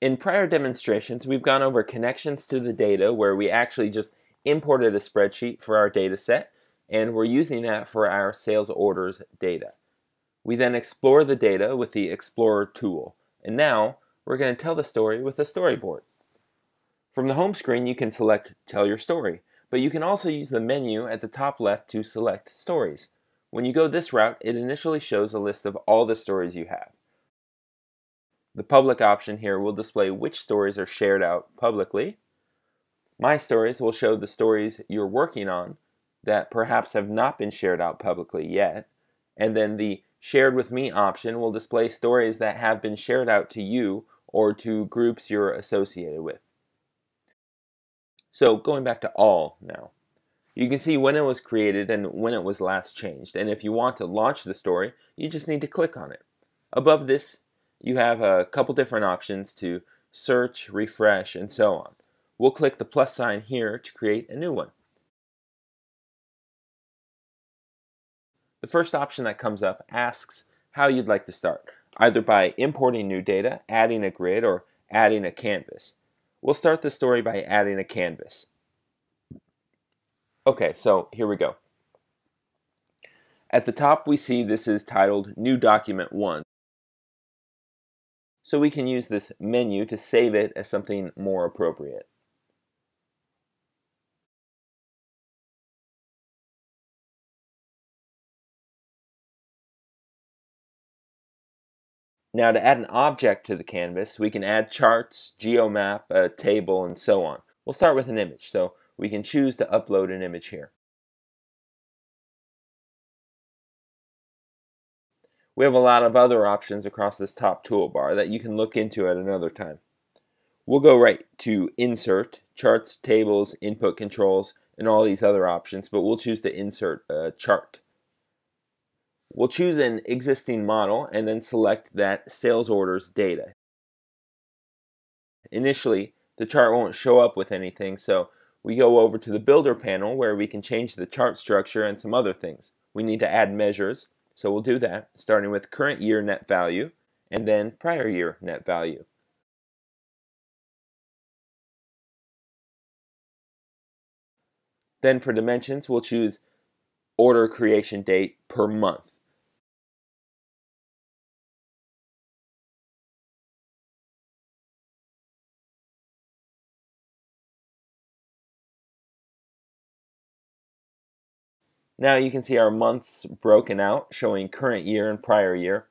In prior demonstrations, we've gone over connections to the data where we actually just imported a spreadsheet for our data set and we're using that for our sales orders data. We then explore the data with the Explorer tool. And now we're going to tell the story with a storyboard. From the home screen, you can select Tell Your Story, but you can also use the menu at the top left to select Stories. When you go this route, it initially shows a list of all the stories you have. The public option here will display which stories are shared out publicly. My Stories will show the stories you're working on that perhaps have not been shared out publicly yet. And then the Shared with Me option will display stories that have been shared out to you or to groups you're associated with. So going back to all now. You can see when it was created and when it was last changed. And if you want to launch the story, you just need to click on it. Above this, you have a couple different options to search, refresh, and so on. We'll click the plus sign here to create a new one. The first option that comes up asks how you'd like to start, either by importing new data, adding a grid, or adding a canvas. We'll start the story by adding a canvas. Okay, so here we go. At the top we see this is titled New Document 1 so we can use this menu to save it as something more appropriate. Now to add an object to the canvas, we can add charts, geomap, a table, and so on. We'll start with an image, so we can choose to upload an image here. We have a lot of other options across this top toolbar that you can look into at another time. We'll go right to Insert, Charts, Tables, Input Controls, and all these other options, but we'll choose to insert a chart. We'll choose an existing model and then select that sales orders data. Initially, the chart won't show up with anything, so we go over to the Builder panel where we can change the chart structure and some other things. We need to add measures, so we'll do that, starting with current year net value and then prior year net value. Then for dimensions, we'll choose order creation date per month. Now you can see our months broken out, showing current year and prior year.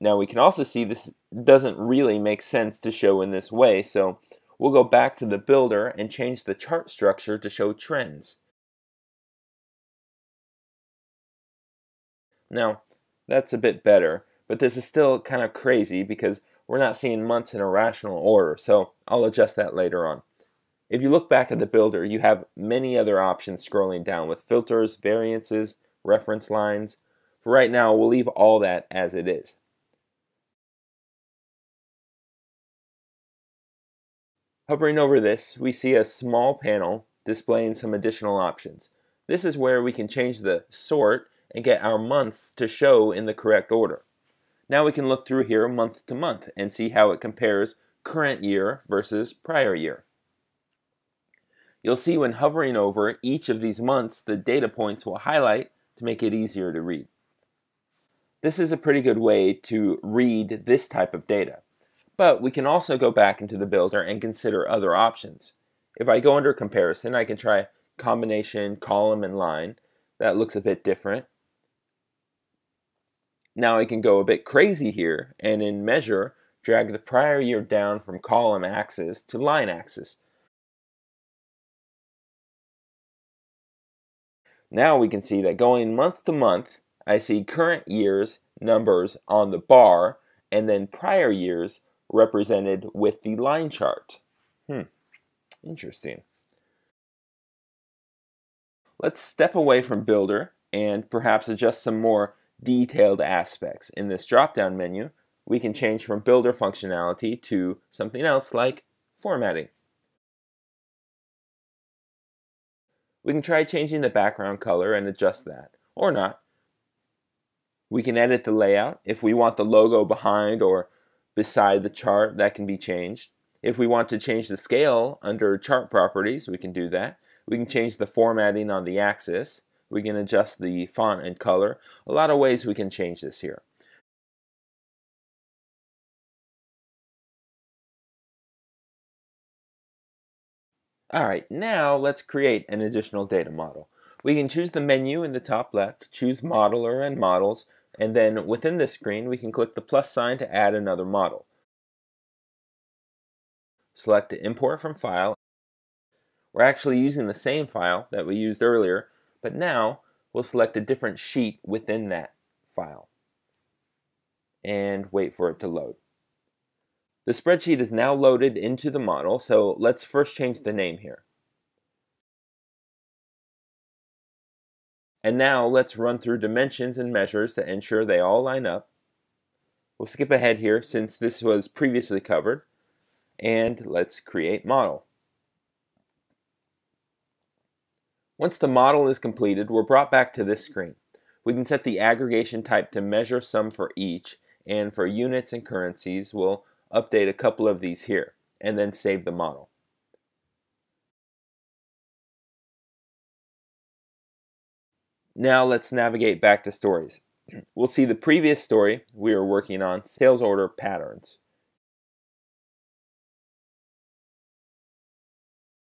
Now we can also see this doesn't really make sense to show in this way, so we'll go back to the builder and change the chart structure to show trends. Now, that's a bit better, but this is still kind of crazy because we're not seeing months in a rational order, so I'll adjust that later on. If you look back at the builder, you have many other options scrolling down with filters, variances, reference lines. For right now, we'll leave all that as it is. Hovering over this, we see a small panel displaying some additional options. This is where we can change the sort and get our months to show in the correct order. Now we can look through here month to month and see how it compares current year versus prior year. You'll see when hovering over each of these months, the data points will highlight to make it easier to read. This is a pretty good way to read this type of data. But we can also go back into the builder and consider other options. If I go under comparison, I can try combination, column, and line. That looks a bit different. Now I can go a bit crazy here and in measure drag the prior year down from column axis to line axis Now we can see that going month to month, I see current year's numbers on the bar and then prior years represented with the line chart. Hmm, interesting. Let's step away from Builder and perhaps adjust some more detailed aspects. In this drop-down menu, we can change from Builder functionality to something else like formatting. We can try changing the background color and adjust that, or not. We can edit the layout if we want the logo behind or beside the chart, that can be changed. If we want to change the scale under chart properties, we can do that. We can change the formatting on the axis. We can adjust the font and color. A lot of ways we can change this here. Alright, now let's create an additional data model. We can choose the menu in the top left, choose Modeler and Models, and then within this screen we can click the plus sign to add another model. Select Import from File. We're actually using the same file that we used earlier, but now we'll select a different sheet within that file and wait for it to load. The spreadsheet is now loaded into the model, so let's first change the name here. And now let's run through dimensions and measures to ensure they all line up. We'll skip ahead here since this was previously covered. And let's create model. Once the model is completed, we're brought back to this screen. We can set the aggregation type to measure sum for each, and for units and currencies, we'll update a couple of these here, and then save the model. Now let's navigate back to stories. We'll see the previous story we were working on, sales order patterns.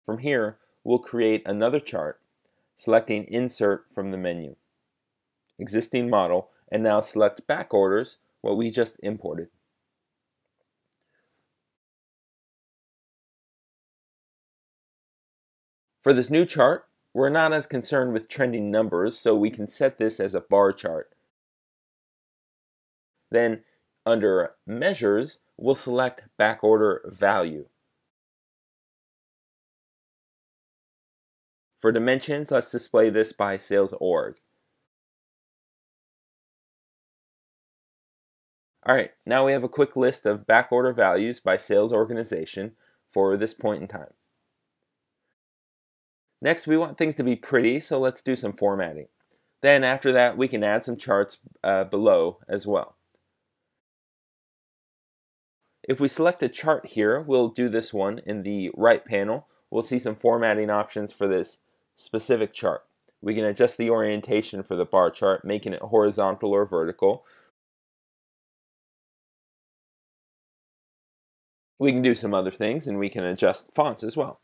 From here, we'll create another chart, selecting Insert from the menu. Existing model, and now select Back Orders, what we just imported. For this new chart, we're not as concerned with trending numbers, so we can set this as a bar chart. Then, under Measures, we'll select Backorder Value. For dimensions, let's display this by sales org. Alright, now we have a quick list of backorder values by sales organization for this point in time. Next, we want things to be pretty, so let's do some formatting. Then after that, we can add some charts uh, below as well. If we select a chart here, we'll do this one in the right panel. We'll see some formatting options for this specific chart. We can adjust the orientation for the bar chart, making it horizontal or vertical. We can do some other things, and we can adjust fonts as well.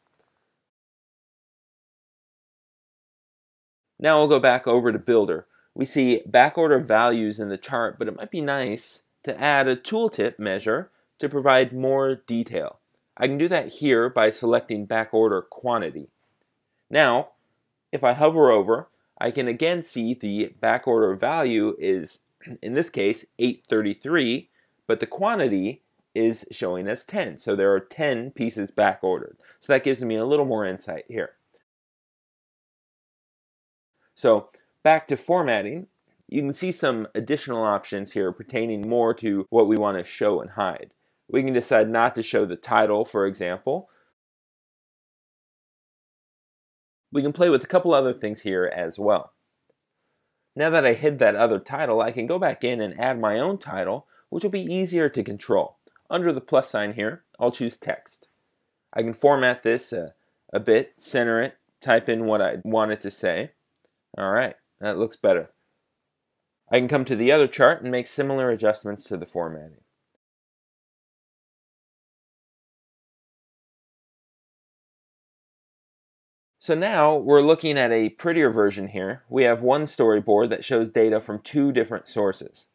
Now we'll go back over to Builder. We see backorder values in the chart, but it might be nice to add a tooltip measure to provide more detail. I can do that here by selecting backorder quantity. Now, if I hover over, I can again see the backorder value is, in this case, 833, but the quantity is showing as 10. So there are 10 pieces backordered. So that gives me a little more insight here. So back to formatting, you can see some additional options here pertaining more to what we want to show and hide. We can decide not to show the title, for example. We can play with a couple other things here as well. Now that I hid that other title, I can go back in and add my own title, which will be easier to control. Under the plus sign here, I'll choose text. I can format this a, a bit, center it, type in what I want it to say. All right, that looks better. I can come to the other chart and make similar adjustments to the formatting. So now we're looking at a prettier version here. We have one storyboard that shows data from two different sources.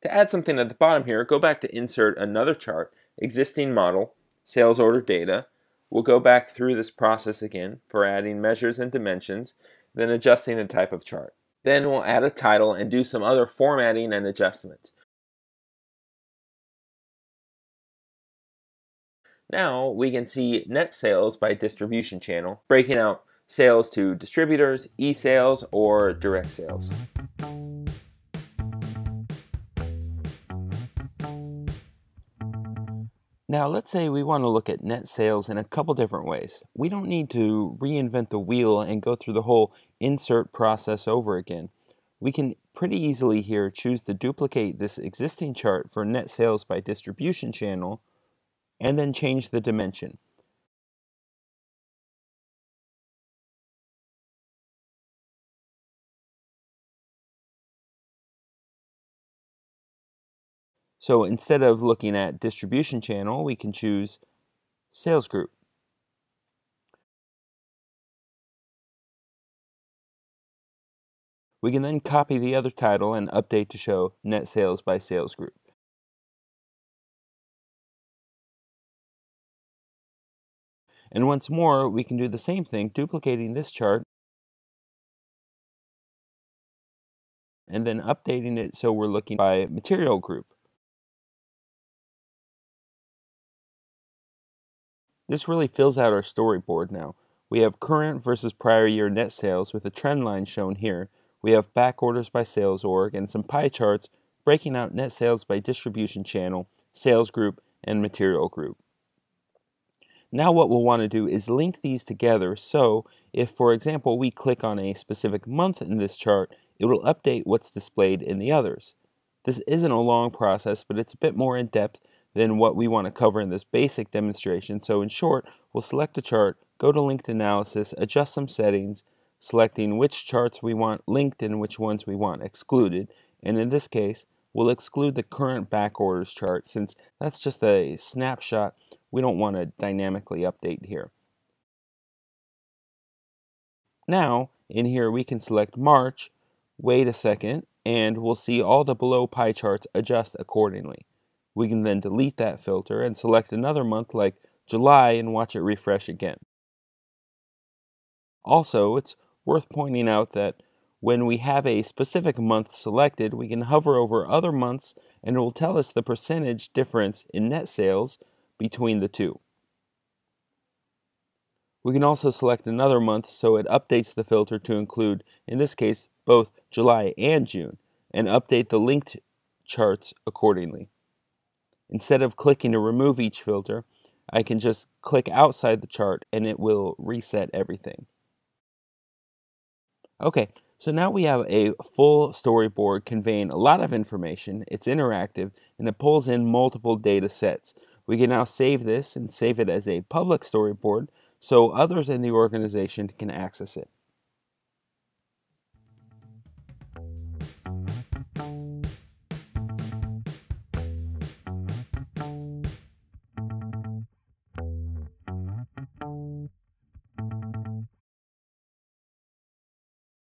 To add something at the bottom here, go back to insert another chart, existing model, sales order data. We'll go back through this process again for adding measures and dimensions, then adjusting the type of chart. Then we'll add a title and do some other formatting and adjustments. Now we can see net sales by distribution channel, breaking out sales to distributors, e-sales, or direct sales. Now, let's say we want to look at net sales in a couple different ways. We don't need to reinvent the wheel and go through the whole insert process over again. We can pretty easily here choose to duplicate this existing chart for net sales by distribution channel and then change the dimension. So instead of looking at distribution channel, we can choose sales group. We can then copy the other title and update to show net sales by sales group. And once more, we can do the same thing, duplicating this chart and then updating it so we're looking by material group. This really fills out our storyboard now. We have current versus prior year net sales with a trend line shown here. We have back orders by sales org and some pie charts breaking out net sales by distribution channel, sales group, and material group. Now what we'll want to do is link these together so if, for example, we click on a specific month in this chart, it will update what's displayed in the others. This isn't a long process, but it's a bit more in depth than what we want to cover in this basic demonstration. So in short, we'll select a chart, go to linked analysis, adjust some settings, selecting which charts we want linked and which ones we want excluded. And in this case, we'll exclude the current back orders chart since that's just a snapshot. We don't want to dynamically update here. Now, in here we can select March, wait a second, and we'll see all the below pie charts adjust accordingly. We can then delete that filter and select another month like July and watch it refresh again. Also, it's worth pointing out that when we have a specific month selected, we can hover over other months and it will tell us the percentage difference in net sales between the two. We can also select another month so it updates the filter to include, in this case, both July and June, and update the linked charts accordingly. Instead of clicking to remove each filter, I can just click outside the chart and it will reset everything. Okay, so now we have a full storyboard conveying a lot of information, it's interactive, and it pulls in multiple data sets. We can now save this and save it as a public storyboard so others in the organization can access it.